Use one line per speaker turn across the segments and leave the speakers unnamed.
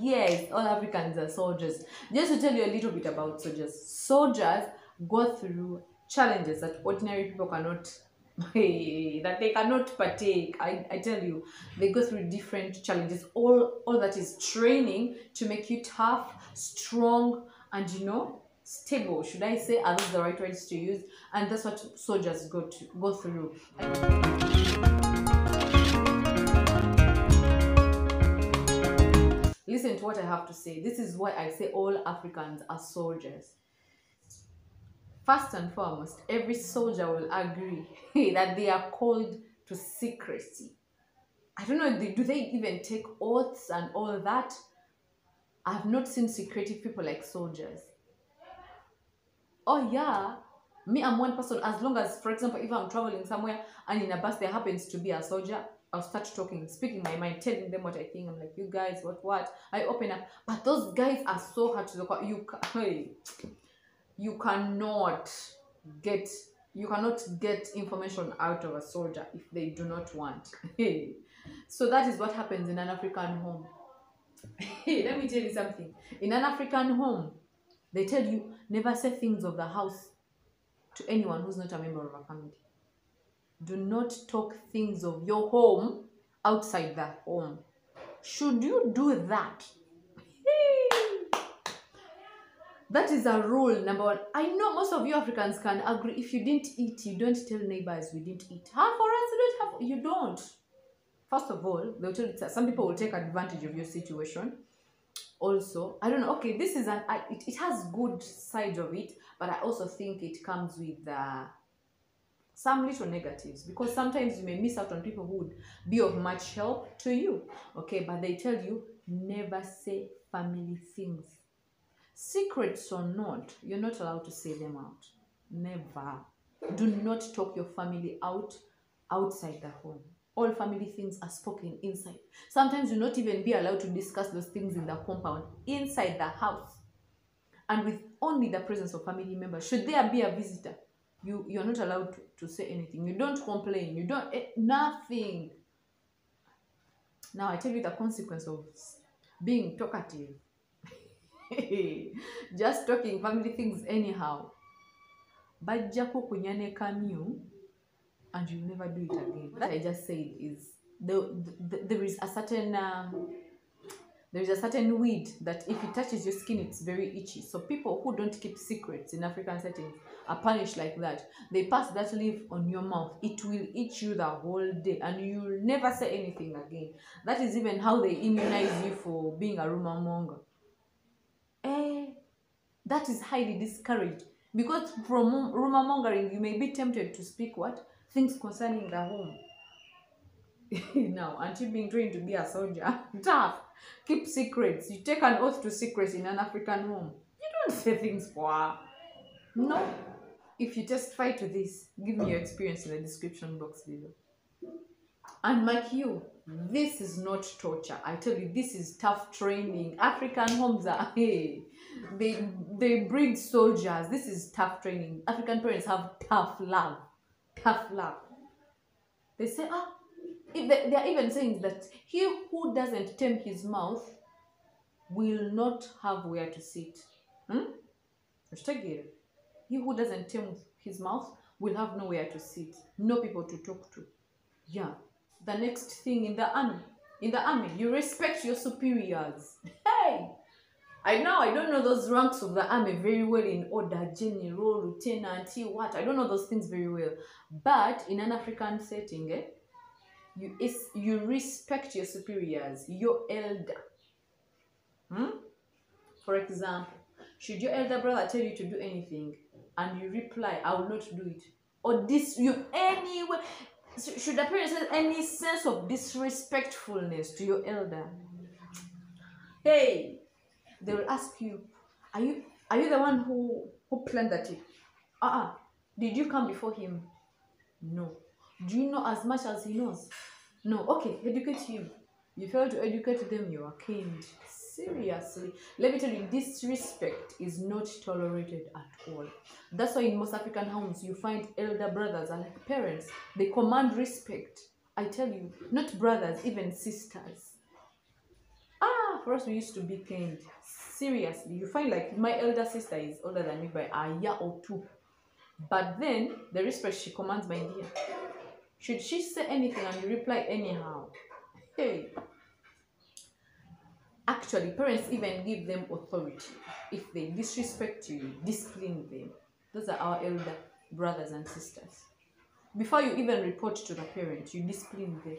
yes, all Africans are soldiers. Just to tell you a little bit about soldiers. Soldiers go through challenges that ordinary people cannot that they cannot partake. I, I tell you, they go through different challenges. All all that is training to make you tough, strong, and you know, stable. Should I say? Are those the right words to use? And that's what soldiers go to go through. Listen to what I have to say. This is why I say all Africans are soldiers. First and foremost, every soldier will agree that they are called to secrecy. I don't know, do they even take oaths and all that? I have not seen secretive people like soldiers. Oh, yeah, me, I'm one person. As long as, for example, if I'm traveling somewhere and in a bus there happens to be a soldier, I'll start talking, speaking my mind, telling them what I think. I'm like, you guys, what, what? I open up. But those guys are so hard to look at. You, hey, you cannot get you cannot get information out of a soldier if they do not want so that is what happens in an african home hey let me tell you something in an african home they tell you never say things of the house to anyone who's not a member of a family do not talk things of your home outside the home. Should you do that? That is a rule number one. I know most of you africans can agree. If you didn't eat you don't tell neighbors we didn't eat. How for us you don't have you don't. First of all they'll tell some people will take advantage of your situation. Also i don't know okay this is an I, it, it has good side of it but i also think it comes with uh, some little negatives because sometimes you may miss out on people who would be of much help to you okay? But they tell you never say family things. Secrets or not you're not allowed to say them out. Never. Do not talk your family out outside the home. All family things are spoken inside. Sometimes you'll not even be allowed to discuss those things in the compound inside the house. And with only the presence of family members should there be a visitor you you're not allowed to, to say anything. You don't complain. You don't eh, nothing. Now i tell you the consequence of being talkative. Just talking family things anyhow. Bajjako kunya ne kamyu and you'll never do it again. What i just said is the, the, there is a certain um, there is a certain weed that if it touches your skin it's very itchy. So people who don't keep secrets in african settings are punished like that. They pass that leaf on your mouth. It will itch you the whole day and you'll never say anything again. That is even how they immunize you for being a rumor monger. Eh, that is highly discouraged. Because from rumor mongering you may be tempted to speak what? Things concerning the home. Now aren't being trained to be a soldier tough keep secrets. You take an oath to secrets in an african home you don't say things for her. no. If you testify to this give me your experience in the description box below. And mark you this is not torture. I tell you this is tough training. African homes are hey they they breed soldiers. This is tough training. African parents have tough love. Tough love. They say ah if they, are even saying that he who doesn't tame his mouth will not have where to sit. Hmm? He who doesn't tame his mouth will have nowhere to sit. No people to talk to. Yeah. The next thing in the army in the army you respect your superiors. Hey! I know I don't know those ranks of the army very well in order, general, lieutenant, what? I don't know those things very well. But in an African setting, eh, you is you respect your superiors, your elder. Hmm? For example, should your elder brother tell you to do anything and you reply, I will not do it, or this you anyway should have any sense of disrespectfulness to your elder? Hey, they will ask you, are you are you the one who who planned that trip? Uh-uh. Did you come before him? No. Do you know as much as he knows? No. Okay, educate him. You fail to educate them, you are caned. Seriously. Let me tell you, disrespect is not tolerated at all. That's why in most African homes you find elder brothers are like parents. They command respect. I tell you, not brothers, even sisters. Ah, for us we used to be kind. Seriously, you find like my elder sister is older than me by a year or two. But then the respect she commands, my dear. Should she say anything and you reply anyhow? Hey. Actually, parents even give them authority. If they disrespect you, discipline them. Those are our elder brothers and sisters. Before you even report to the parent, you discipline them.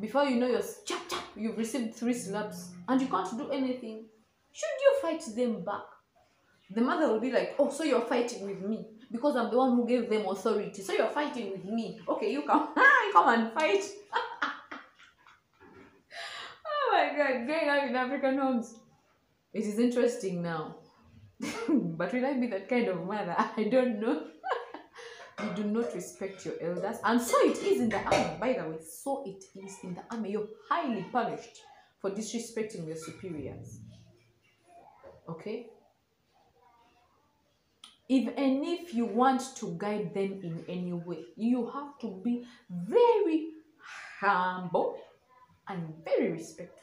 Before you know your chap chap, you've received three slaps and you can't do anything. Should you fight them back? The mother will be like, Oh, so you're fighting with me because I'm the one who gave them authority. So you're fighting with me. Okay, you come, come and fight. oh my god, growing up in African homes. It is interesting now. but will I be that kind of mother? I don't know. you do not respect your elders. And so it is in the army, by the way. So it is in the army. You're highly punished for disrespecting your superiors. Okay? Even if you want to guide them in any way, you have to be very humble and very respectful.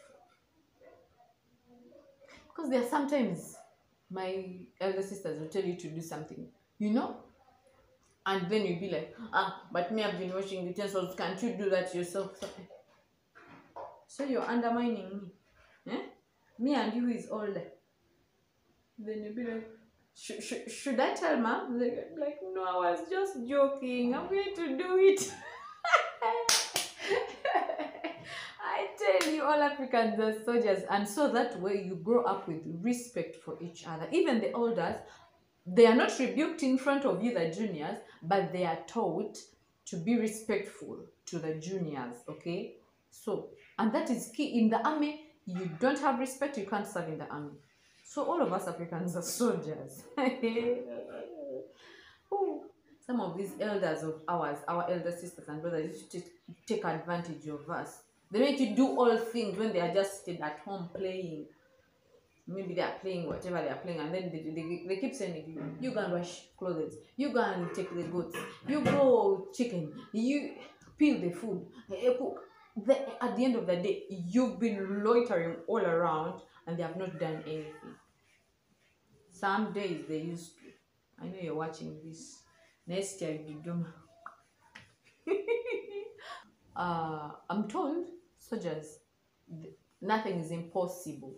Because there are sometimes my elder sisters will tell you to do something, you know, and then you'll be like, ah, but me, I've been washing utensils. Can't you do that yourself? So, so you're undermining me. Eh? Me and you is older. Then you'll be like, should, should, I tell mom? Like, no, I was just joking. I'm going to do it. I tell you, all Africans are soldiers, and so that way you grow up with respect for each other. Even the elders, they are not rebuked in front of you, the juniors, but they are taught to be respectful to the juniors. Okay, so and that is key in the army. You don't have respect, you can't serve in the army. So all of us Africans are soldiers. Some of these elders of ours, our elder sisters and brothers, used to take, advantage of us. They make you do all things when they are just sitting at home playing. Maybe they are playing whatever they are playing, and then they, they, they keep saying, you, you go and wash clothes, you go and take the goats, you grow chicken, you peel the food, you cook. The, at the end of the day, you've been loitering all around and they have not done anything. Some days they used to. I know you're watching this. Next year, Dodoma. uh, I'm told soldiers, nothing is impossible.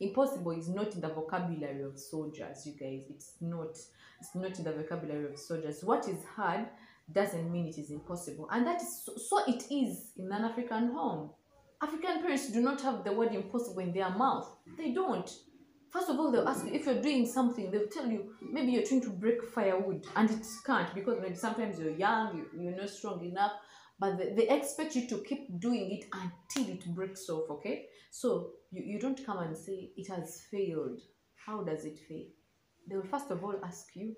Impossible is not in the vocabulary of soldiers, you guys. It's not. It's not in the vocabulary of soldiers. What is hard doesn't mean it is impossible, and that is so, so it is in an African home. African parents do not have the word impossible in their mouth. They don't. First of all, they'll ask you if you're doing something, they'll tell you maybe you're trying to break firewood and it can't because maybe sometimes you're young, you, you're not strong enough, but they, they expect you to keep doing it until it breaks off, okay? So you, you don't come and say it has failed. How does it fail? They will first of all ask you,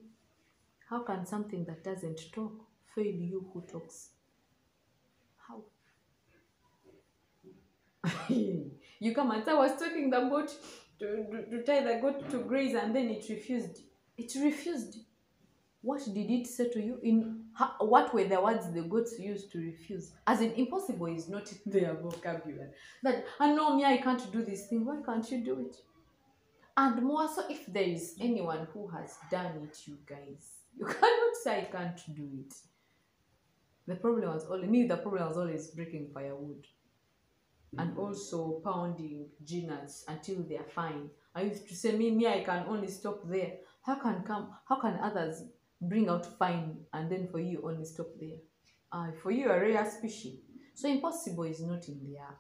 how can something that doesn't talk fail you who talks? How? you come and say, I was talking goat to, to, to tie the goat to graze and then it refused. It refused. What did it say to you? In ha, what were the words the goats used to refuse? As in, impossible is not their vocabulary. That, ah, I know me, I can't do this thing. Why can't you do it? And more so, if there is anyone who has done it, you guys, you cannot say I can't do it. The problem was only me. The problem was always breaking firewood and also pounding ginners until they are fine. I used to say, me, me, I can only stop there. How can come? How can others bring out fine and then for you only stop there? Uh, for you, a rare species. So impossible is not in there.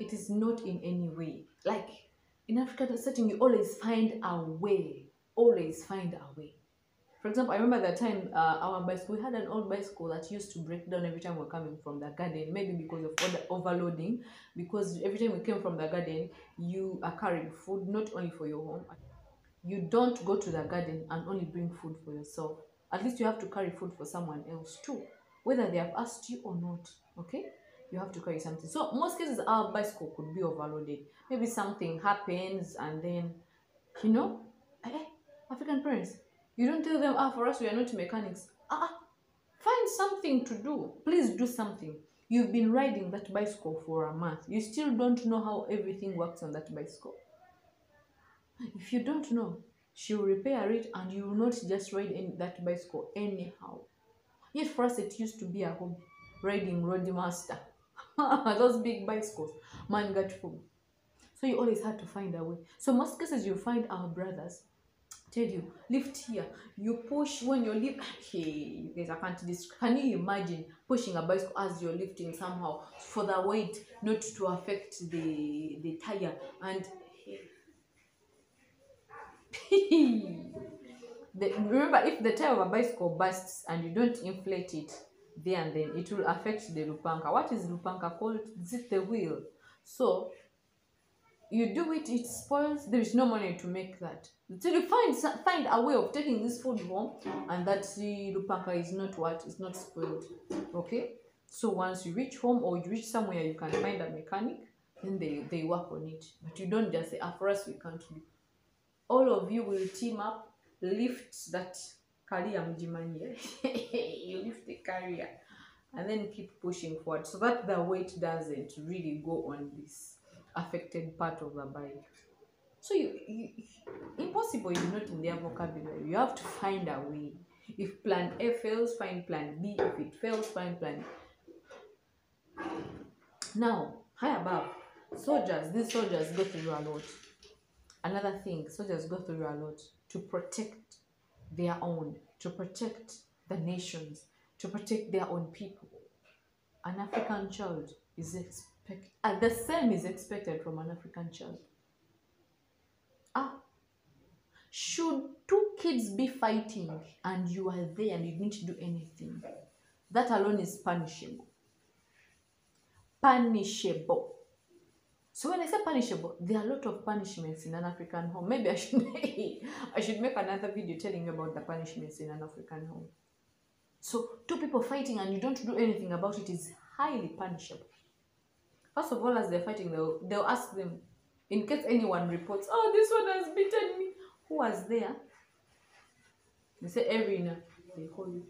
It is not in any way. Like in African setting, you always find a way. Always find a way. For example, I remember that time uh, our bicycle, we had an old bicycle that used to break down every time we are coming from the garden, maybe because of over- overloading. Because every time we came from the garden, you are carrying food not only for your home. You don't go to the garden and only bring food for yourself. At least you have to carry food for someone else too, whether they have asked you or not. Okay? You have to carry something. So most cases, our bicycle could be overloaded. Maybe something happens and then, you know, eh, African parents, you don't tell them, ah, for us, we are not mechanics. Ah, find something to do. Please do something. You've been riding that bicycle for a month. You still don't know how everything works on that bicycle. If you don't know, she'll repair it and you will not just ride in that bicycle anyhow. Yet for us, it used to be a hobby riding Roadmaster. Those big bicycles. Man got food. So you always had to find a way. So most cases you find our brothers tell you lift here. You push when you're lift. Hey, you guys, I can't describe. Can you imagine pushing a bicycle as you're lifting somehow for the weight not to affect the the tire and. the, remember, if the tire of a bicycle bursts and you don't inflate it there and then, it will affect the lupanka. What is lupanka called? Is it the wheel? So you do it, it spoils. There is no money to make that. So you find find a way of taking this food home, and that the lupanka is not what is not spoiled. Okay. So once you reach home or you reach somewhere, you can find a mechanic, and they they work on it. But you don't just say, "Ah, for us we can't do." All of you will team up, lift that career mjimanye. you lift the carrier, and then keep pushing forward so that the weight doesn't really go on this affected part of the bike. So you, you impossible is not in their vocabulary. You have to find a way. If plan A fails, find plan B. If it fails, find plan Now, high above, soldiers, these soldiers go through a lot. Another thing, soldiers go through a lot to protect their own, to protect the nations, to protect their own people. An African child is expected, the same is expected from an African child. Ah, should two kids be fighting and you are there and you didn't do anything, that alone is punishable. Punishable. So when I say punishable, there are a lot of punishments in an African home. Maybe I should I should make another video telling you about the punishments in an African home. So two people fighting and you don't do anything about it is highly punishable. First of all, as they're fighting, they'll, they'll ask them, in case anyone reports, oh, this one has beaten me. Who was there? They say, Erinah. They call you.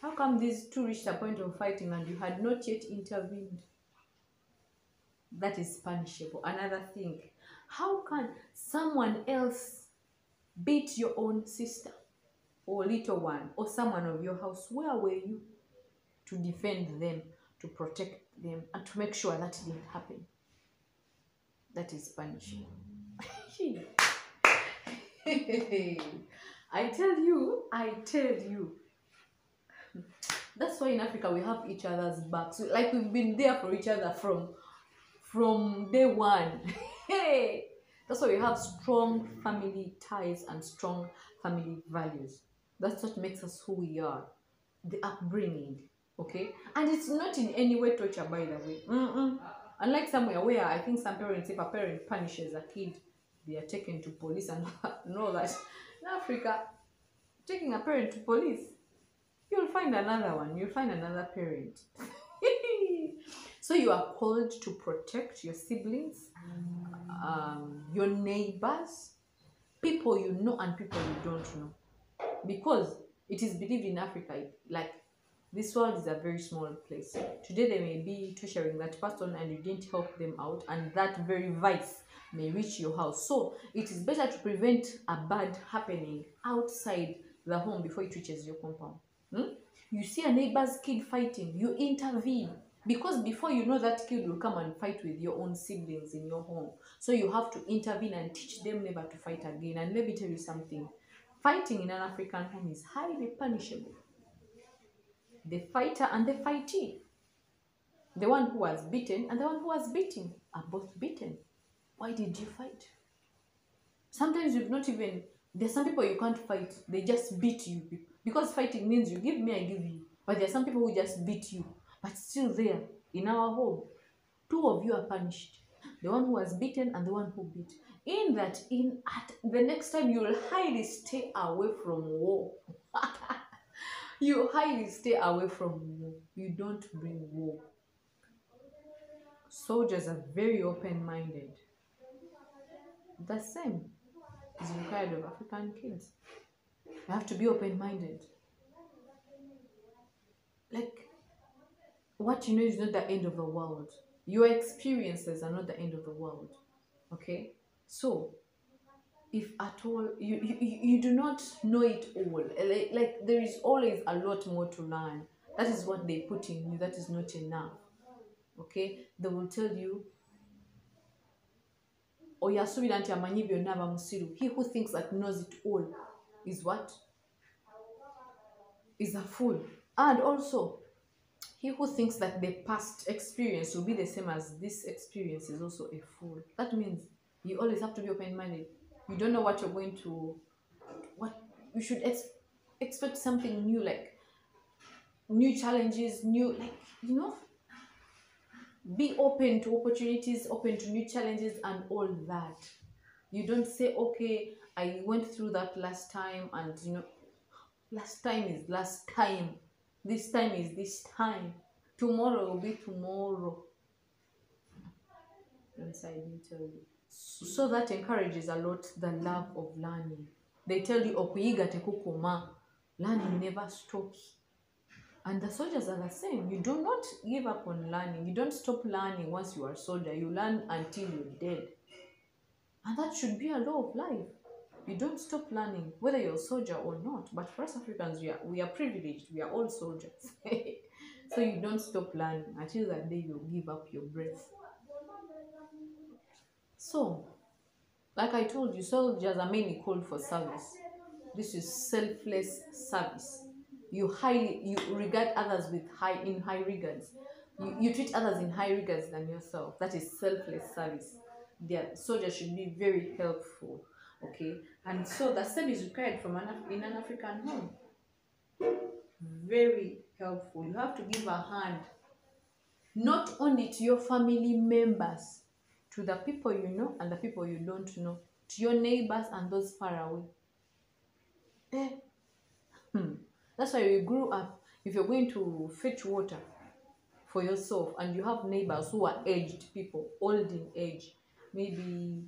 How come these two reached a point of fighting and you had not yet intervened? That is punishable. Another thing, how can someone else beat your own sister or little one or someone of your house? Where were you to defend them, to protect them, and to make sure that didn't happen? That is punishing. I tell you, I tell you. That's why in Africa we have each other's backs. Like we've been there for each other from from day one. hey, that's why we have strong family ties and strong family values. That's what makes us who we are. The upbringing, okay? And it's not in any way torture, by the way. Mm-mm. Unlike somewhere where I think some parents, if a parent punishes a kid, they are taken to police and know that in Africa, taking a parent to police, you'll find another one. You'll find another parent. So you are called to protect your siblings, um, your neighbors, people you know and people you don't know. Because it is believed in Africa, like this world is a very small place. Today they may be torturing that person and you didn't help them out, and that very vice may reach your house. So it is better to prevent a bad happening outside the home before it reaches your compound. Hmm? You see a neighbor's kid fighting, you intervene because before you know that kid will come and fight with your own siblings in your home so you have to intervene and teach them never to fight again and let me tell you something fighting in an african home is highly punishable the fighter and the fightee the one who was beaten and the one who was beaten are both beaten. Why did you fight? Sometimes you've not even there's some people you can't fight they just beat you. Because fighting means you give me i give you. But there's some people who just beat you. But still there in our home two of you are punished. The one who was beaten and the one who beat. In that in at the next time you will highly stay away from war you highly stay away from war you don't bring war soldiers are very open-minded the same is required of african kids you have to be open-minded like what you know is not the end of the world. Your experiences are not the end of the world. Okay? So, if at all you, you, you do not know it all, like, like there is always a lot more to learn. That is what they put in you, that is not enough. Okay? They will tell you, oh, oyo asuubira nti amanyi byonna musiru. He who thinks that knows it all is what? Is a fool. And also he who thinks that the past experience will be the same as this experience is also a fool. That means you always have to be open-minded you don't know what you're going to what you should ex- expect something new like new challenges new like you know? Be open to opportunities open to new challenges and all that. You don't say okay i went through that last time and you know last time is last time. This time is this time. Tomorrow will be tomorrow. Inside me tell you so that encourages a lot the love of learning. They tell you okuyiga tekukoma learning never stops. And the soldiers are the same. You do not give up on learning. You don't stop learning once you are a soldier. You learn until you're dead. And that should be a law of life. You don't stop learning whether you're a soldier or not. But for us africans we are, we are privileged. We are all soldiers. So you don't stop learning. Until that day you give up your breath so like i told you soldiers are mainly called for service. This is selfless service. You highly you regard others with high in high regards. You, you treat others in high regards than yourself. That is selfless service. Their soldiers should be very helpful okay? And so the same is required from an in an african home. Very helpful. You have to give a hand not only to your family members to the people you know and the people you don't know to your neighbors and those far away eh. hmm. that's why you grew up if you're going to fetch water for yourself and you have neighbors who are aged people old in age maybe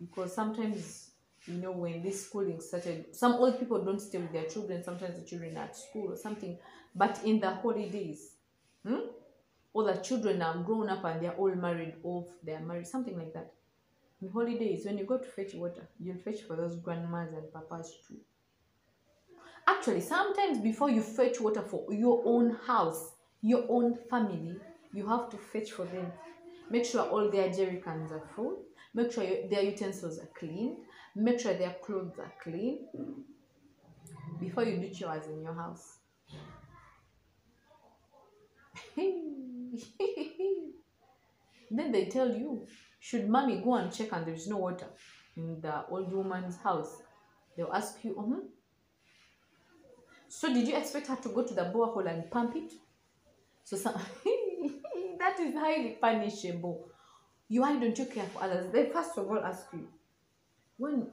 because sometimes you know when this schooling started some old people don't stay with their children sometimes the children are at school or something but in the holidays hmm? All the children are grown up and they're all married off they're married something like that. In holidays when you go to fetch water you'll fetch for those grandmas and papas too. Actually sometimes before you fetch water for your own house your own family you have to fetch for them. Make sure all their jerry cans are full. Make sure their utensils are clean make sure their clothes are clean before you do chores in your house then they tell you should mommy go and check and there is no water in the old woman's house? They'll ask you uh-huh. so did you expect her to go to the borehole and pump it? So some that is highly punishable. You why don't you care for others. They first of all ask you when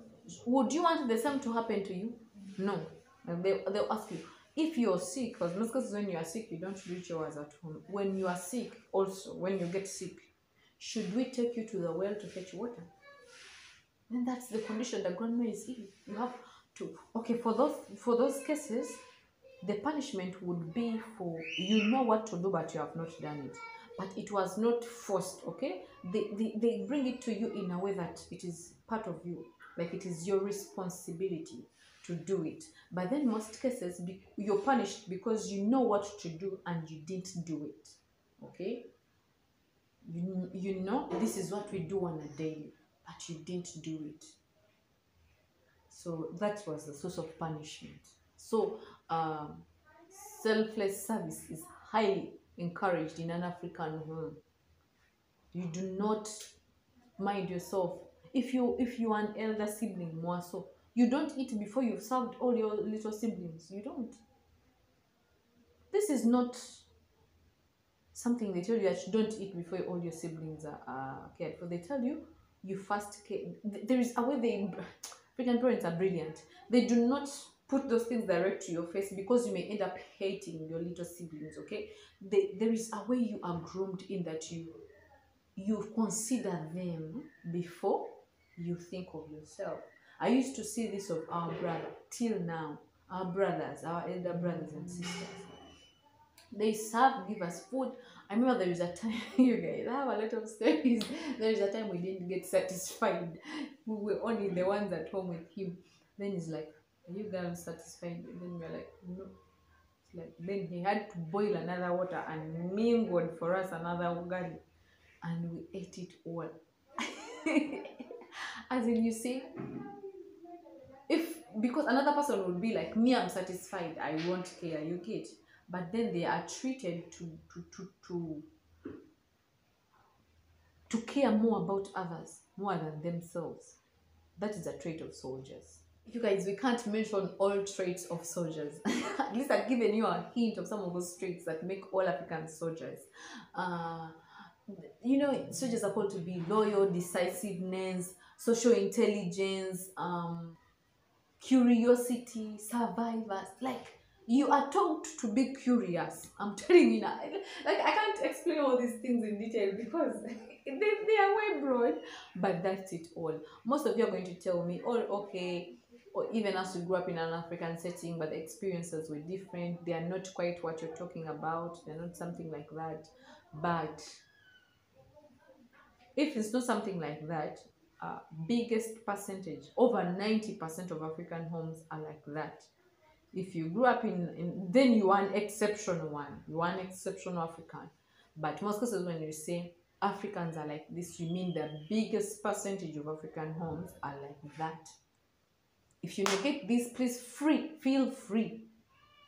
would you want the same to happen to you? No. And they, they'll ask you if you're sick because most cases when you are sick you don't do chores at home. When you are sick also when you get sick should we take you to the well to fetch water? Then that's the condition the grandma is in. You have to okay for those for those cases the punishment would be for you know what to do but you have not done it. But it was not forced okay? They, they, they bring it to you in a way that it is part of you like it is your responsibility to do it. But then most cases be, you're punished because you know what to do and you didn't do it. Okay? You, you know this is what we do on a daily but you didn't do it. So that was the source of punishment. So um, selfless service is highly encouraged in an african home. You do not mind yourself. If you if you are an elder sibling more so you don't eat before you've served all your little siblings. You don't. This is not something they tell you that you don't eat before all your siblings are, are cared for. They tell you you first care. There is a way they African parents are brilliant. They do not put those things direct to your face because you may end up hating your little siblings okay? They, there is a way you are groomed in that you you consider them before you think of yourself i used to see this of our brother till now our brothers our elder brothers and sisters they serve give us food I remember there is a time you guys I have a lot of stories. There is a time we didn't get satisfied. We were only the ones at home with him. Then he's like, Are you girls satisfied? And then we're like, No. It's like then he had to boil another water and mingled for us another ugali. And we ate it all. As in you see, because another person would be like me i'm satisfied. I won't care. You get? But then they are treated to to to to to care more about others more than themselves. That is a trait of soldiers. You guys we can't mention all traits of soldiers. At least i've given you a hint of some of those traits that make all african soldiers. Uh, you know soldiers are called to be loyal decisiveness social intelligence um, curiosity, survivors. Like you are taught to be curious. I'm telling you now. Like I can't explain all these things in detail because they, they are way broad, but that's it all. Most of you are going to tell me, oh, okay, or even as you grew up in an African setting, but the experiences were different. They are not quite what you're talking about. They're not something like that. But if it's not something like that, uh, biggest percentage, over 90% of African homes are like that. If you grew up in, in then you are an exceptional one, you are an exceptional African. But most cases, when you say Africans are like this, you mean the biggest percentage of African homes are like that. If you negate this, please free feel free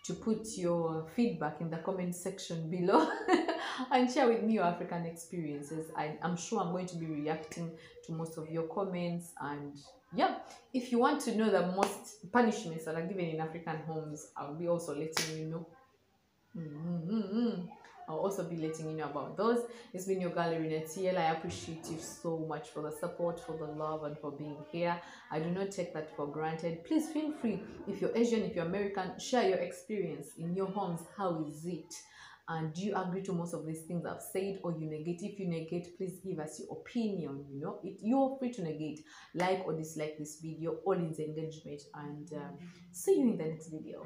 to put your feedback in the comment section below and share with me your African experiences. I, I'm sure I'm going to be reacting to most of your comments and yeah, if you want to know the most punishments that are given in African homes, I'll be also letting you know. Mm-hmm. Also be letting you know about those. It's been your gal Erinah TL. I appreciate you so much for the support, for the love, and for being here. I do not take that for granted. Please feel free. If you're Asian, if you're American, share your experience in your homes. How is it? And do you agree to most of these things I've said, or you negate? If you negate, please give us your opinion. You know, it, you're free to negate, like or dislike this video. All in the engagement, and um, see you in the next video.